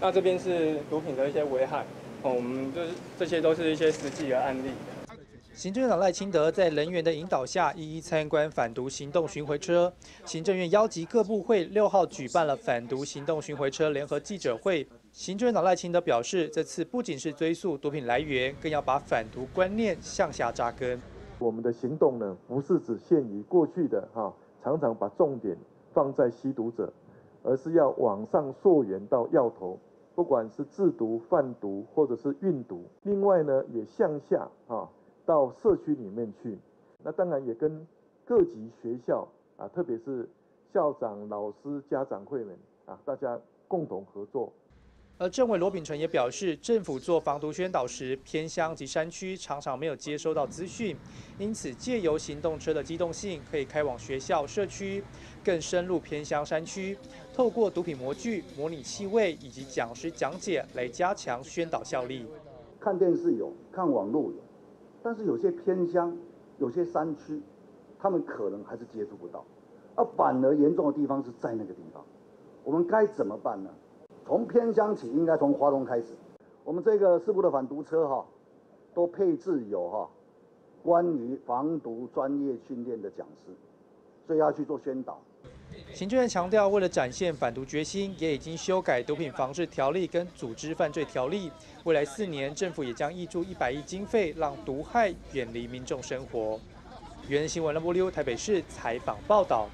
那这边是毒品的一些危害，哦，我们就是这些都是一些实际的案例。行政院长赖清德在人员的引导下，一一参观反毒行动巡回车。行政院邀集各部会，六号举办了反毒行动巡回车联合记者会。行政院长赖清德表示，这次不仅是追溯毒品来源，更要把反毒观念向下扎根。我们的行动呢，不是只限于过去的哈，常常把重点放在吸毒者，而是要往上溯源到药头，不管是制毒、贩毒或者是运毒。另外呢，也向下啊。到社区里面去，那当然也跟各级学校啊，特别是校长、老师、家长会们啊，大家共同合作。而政委罗秉成也表示，政府做防毒宣导时，偏乡及山区常常没有接收到资讯，因此借由行动车的机动性，可以开往学校、社区，更深入偏乡山区，透过毒品模具、模拟气味以及讲师讲解来加强宣导效力。看电视有，看网络有。但是有些偏乡、有些山区，他们可能还是接触不到，而反而严重的地方是在那个地方。我们该怎么办呢？从偏乡起，应该从华东开始。我们这个四部的反毒车哈，都配置有哈关于防毒专业训练的讲师，所以要去做宣导。行政院强调，为了展现反毒决心，也已经修改毒品防治条例跟组织犯罪条例。未来四年，政府也将挹注一百亿经费，让毒害远离民众生活。原新闻报导台北市采访报道。